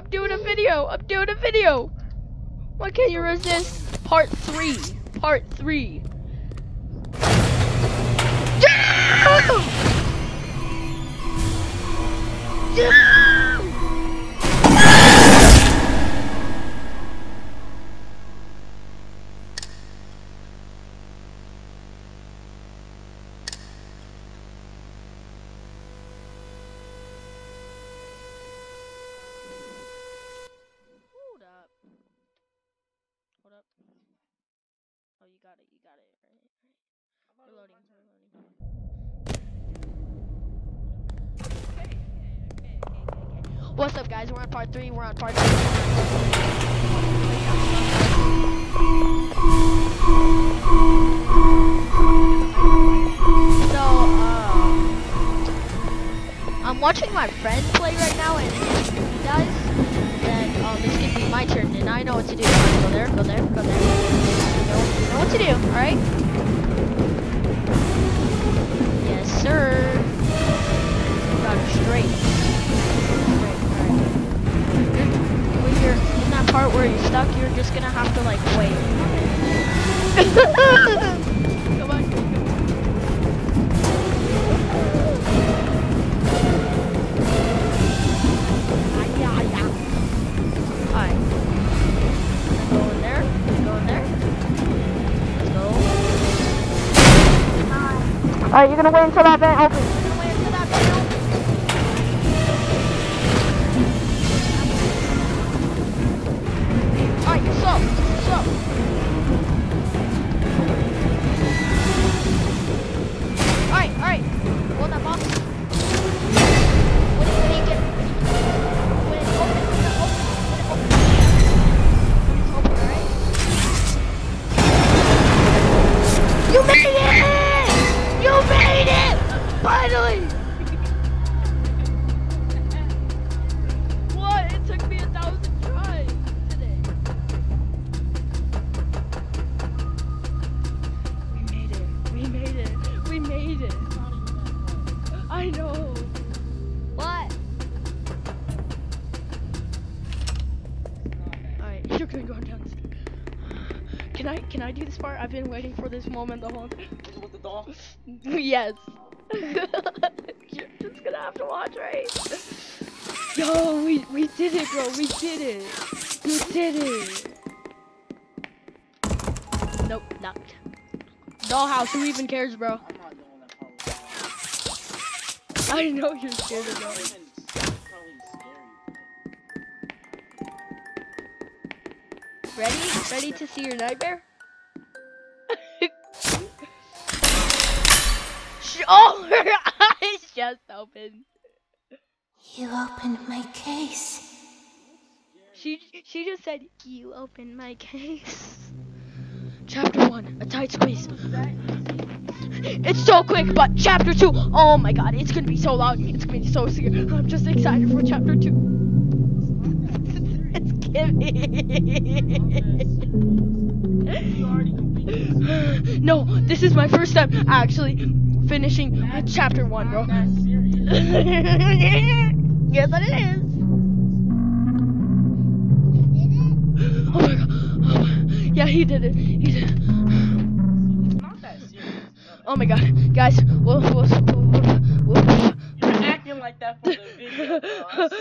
I'm doing a video. I'm doing a video. Why can't you resist? Part three. Part three. Damn! Damn! Up. Oh, you got it. You got it. Right. right. Reloading. Reloading. What's up, guys? We're on part three. We're on part three. So, um, I'm watching my friend play right now, and he dies, then um, it's gonna be my turn, and I know what to do. Go there, go there, go there. You know, you know what to do, all right? Yes, sir. Got it straight. Straight, alright. You're- When in that part where you're stuck, you're just gonna have to like wait. Alright, you're gonna wait until that vent opens. Alright, you're gonna go downstairs. Can I can I do this part? I've been waiting for this moment the whole With the doll? Yes. You're just gonna have to watch, right? Yo, we we did it, bro. We did it. We did it. Nope, knocked. Dollhouse. Who even cares, bro? I'm not doing that probably. I know you're scared of Not Ready? Ready to see your nightmare? Sh- oh, her eyes just opened. You opened my case. She she just said you opened my case. Chapter one, a tight squeeze. It's so quick, but chapter two, oh my god, it's gonna be so loud. It's gonna be so scary. I'm just excited for chapter two. no, this is my first time actually finishing chapter one, bro. Not that serious. yes, it is. Oh my god. Oh my- Yeah, he did it. He did it. It's not that serious. Oh my god. Guys, whoa, whoa, whoa, You're acting like that for the video.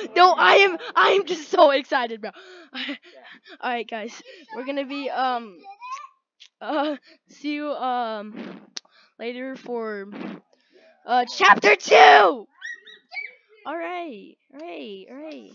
no, I am I am just so excited, bro. Alright guys. We're gonna be um uh see you um later for uh chapter two! Alright, alright, alright.